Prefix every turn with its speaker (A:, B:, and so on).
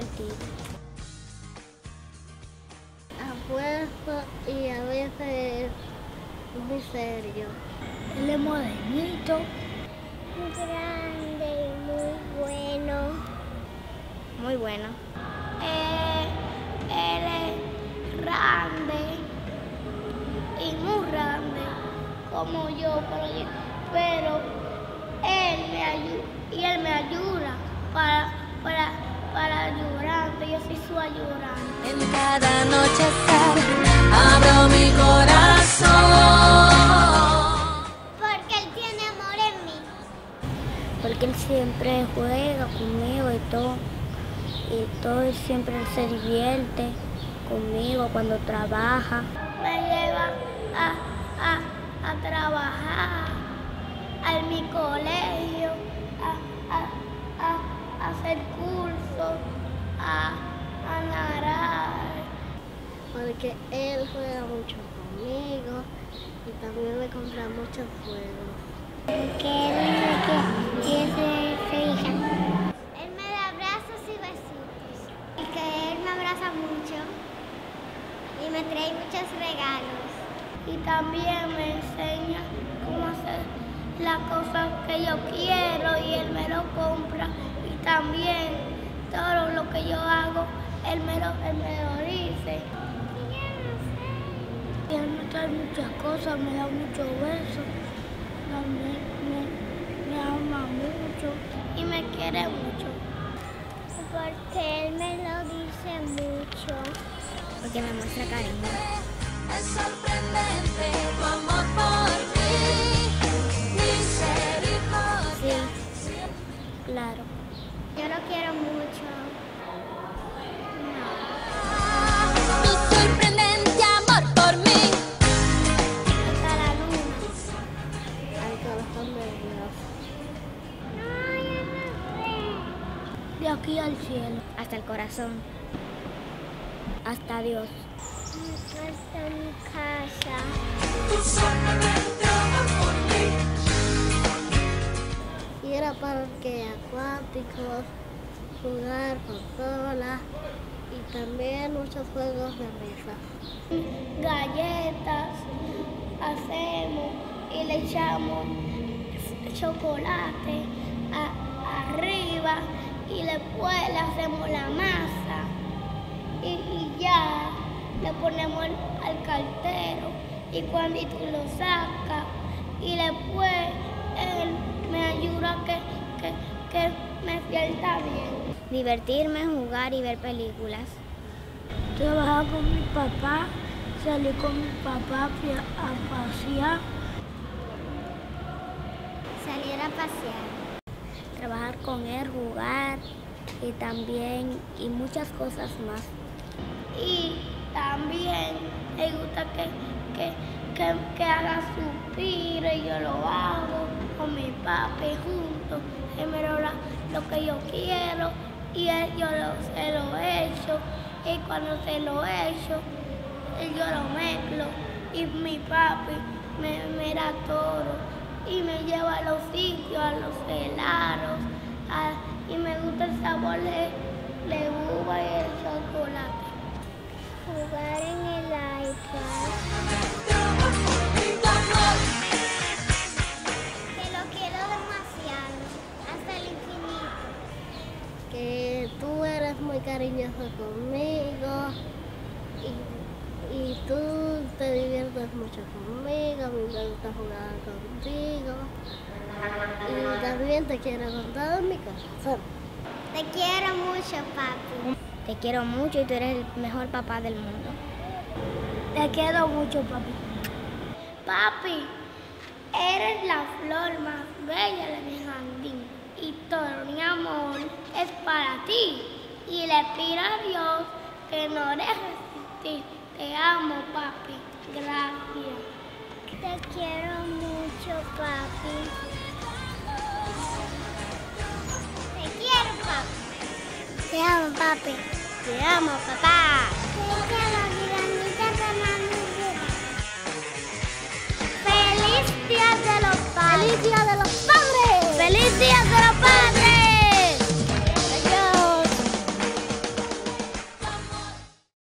A: divertido.
B: Apuesto y a veces muy serio.
A: Él es modernito.
B: Grande y muy bueno.
A: Muy bueno.
C: Eh, él es grande y muy grande como yo, pero, yo- pero él me ayuda y él me ayuda para, para, ayudarte. Yo soy su ayudante.
D: En cada noche abro mi corazón.
B: Porque él tiene amor en mí.
A: Porque él siempre juega conmigo y todo. Y todo, y siempre él se divierte conmigo cuando trabaja.
C: me lleva a, a, a trabajar a mi colegio, a, a, a, a hacer cursos,
B: Porque él juega mucho conmigo y también me compra muchos juegos.
A: Porque él dice que es su hija.
B: Él me da abrazos y besitos. Y que él me abraza mucho y me trae muchos regalos.
C: Y también me enseña cómo hacer las cosas que yo quiero y él me lo compra. Y también todo lo que yo hago, él me lo, él me lo dice.
A: Y él me trae muchas cosas, me da muchos besos. Me, me, me ama mucho.
C: Y me quiere mucho.
B: Porque él me lo dice mucho.
A: Porque me muestra cariño.
D: Es sorprendente tu amor por mí. Misericordia.
A: Sí, claro.
B: Yo lo quiero mucho.
A: Aquí al cielo. Hasta el corazón. Hasta Dios.
B: Hasta mi casa.
D: Tu sorprendente amor por mí.
B: Ir a parques acuáticos, jugar consolas y también muchos juegos de mesa.
C: galletas hacemos y le echamos chocolate a- arriba y después le hacemos la masa y, y ya le ponemos al, al cartero y cuando tú lo sacas y después él me ayuda a que, que, que me sienta bien.
A: Divertirme, jugar y ver películas.
E: Trabajar con mi papá, salir con mi papá a pasear.
B: Salir a pasear.
A: Trabajar con él, jugar y también y muchas cosas más.
C: y también me gusta que, que, que, que haga suspiro y yo lo hago con mi papi juntos. Él me lo da lo que yo quiero y él, yo lo, se lo echo y cuando se lo echo él, yo lo mezclo y mi papi me, me da todo y me lleva a los sitios, a los helados a- y me gusta el sabor de, de uva y el chocolate.
B: Jugar en el iPad. Que lo quiero demasiado. Hasta el infinito. Que tú eres muy cariñoso conmigo. Y, y tú mucho conmigo. Me gusta jugar contigo. Y también te quiero con todo mi corazón. Te quiero mucho, papi.
A: Te quiero mucho y tú eres el mejor papá del mundo.
E: Te quiero mucho, papi.
C: Papi, eres la flor más bella de mi jardín y todo mi amor es para ti. Y le pido a Dios que no dejes existir. Te amo, papi. Gracias.
B: Te quiero mucho, papi. Te quiero, papi. Te amo, papi.
A: Te amo, papá.
B: Te quiero, granita de. ¡Feliz Día de los Padres! ¡Feliz Día de los Padres!
A: ¡Feliz Día de los Padres!